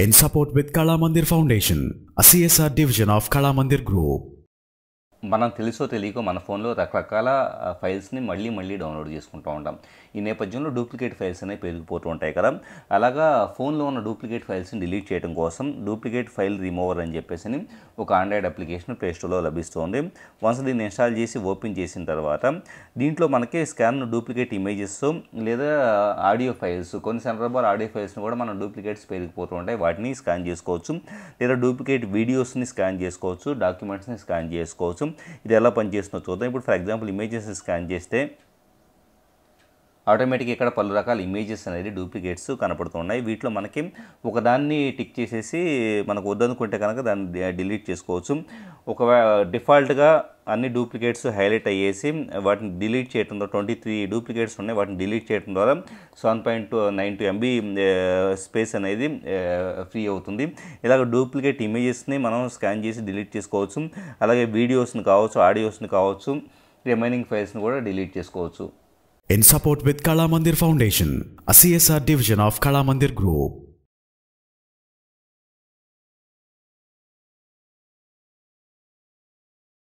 in support with Kala Mandir Foundation, a CSR division of Kala Mandir Group. మనం తెలుసో తెలియకో మన ఫోన్లో రకరకాల ఫైల్స్ని మళ్ళీ మళ్ళీ డౌన్లోడ్ చేసుకుంటూ ఉంటాం. ఈ నేపథ్యంలో డూప్లికేట్ ఫైల్స్ అనేవి పెరిగిపోతూ ఉంటాయి కదా. అలాగా ఫోన్లో ఉన్న డూప్లికేట్ ఫైల్స్ని డిలీట్ చేయడం కోసం డూప్లికేట్ ఫైల్ రిమూవర్ అని చెప్పేసి అని ఒక ఆండ్రాయిడ్ అప్లికేషన్ ప్లేస్టోర్లో లభిస్తుంది. వన్స్ దీన్ని ఇన్స్టాల్ చేసి ఓపెన్ చేసిన తర్వాత దీంట్లో మనకి స్కాన్ డూప్లికేట్ ఇమేజెస్ లేదా ఆడియో ఫైల్స్ కొన్ని సందర్భాలు ఆడియో ఫైల్స్ని కూడా మనం డూప్లికేట్స్ పెరిగిపోతూ ఉంటాయి. వాటిని స్కాన్ చేసుకోవచ్చు. లేదా డూప్లికేట్ వీడియోస్ని స్కాన్ చేసుకోవచ్చు డాక్యుమెంట్స్ని స్కాన్ చేసుకోవచ్చు. ఇది ఎలా పనిచేస్తుందో చూద్దాం. ఇప్పుడు ఫర్ ఎగ్జాంపుల్ ఇమేజెస్ స్కాన్ చేస్తే ఆటోమేటిక్గా ఇక్కడ పలు రకాల ఇమేజెస్ అనేది డూప్లికేట్స్ కనపడుతున్నాయి. వీటిలో మనకి ఒకదాన్ని టిక్ చేసేసి మనకు వద్దనుకుంటే కనుక దాన్ని డిలీట్ చేసుకోవచ్చు. ఒక డిఫాల్ట్గా అన్ని డూప్లికేట్స్ హైలైట్ అయ్యేసి వాటిని డిలీట్ చేయడం ద్వారా ట్వంటీ త్రీ డూప్లికేట్స్ ఉన్నాయి వాటిని డిలీట్ చేయడం ద్వారా seven point nine two MB space అనేది ఫ్రీ అవుతుంది. ఇలాగ డూప్లికేట్ ఇమేజెస్ని మనం స్కాన్ చేసి డిలీట్ చేసుకోవచ్చు. అలాగే వీడియోస్ని కావచ్చు ఆడియోస్ని కావచ్చు రిమైనింగ్ ఫైల్స్ని కూడా డిలీట్ చేసుకోవచ్చు. In support with Kala Mandir Foundation, a CSR division of Kala Mandir Group.